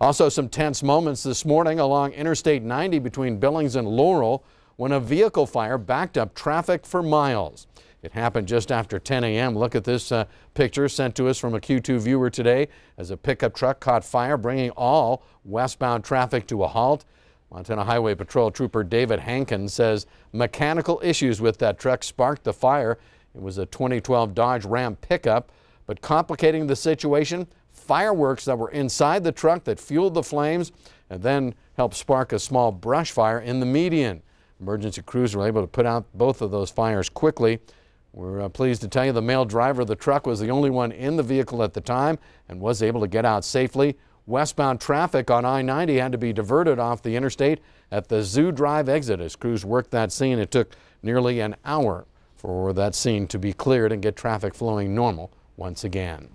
Also some tense moments this morning along Interstate 90 between Billings and Laurel when a vehicle fire backed up traffic for miles. It happened just after 10 a.m. Look at this uh, picture sent to us from a Q2 viewer today as a pickup truck caught fire, bringing all westbound traffic to a halt. Montana Highway Patrol Trooper David Hankin says mechanical issues with that truck sparked the fire. It was a 2012 Dodge Ram pickup, but complicating the situation, fireworks that were inside the truck that fueled the flames and then helped spark a small brush fire in the median. Emergency crews were able to put out both of those fires quickly. We're uh, pleased to tell you the male driver of the truck was the only one in the vehicle at the time and was able to get out safely. Westbound traffic on I-90 had to be diverted off the interstate at the Zoo Drive exit as crews worked that scene. It took nearly an hour for that scene to be cleared and get traffic flowing normal once again.